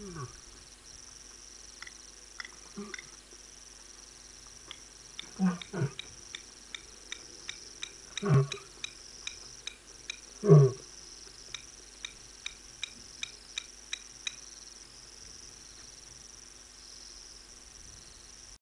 음. 음. 음. 음.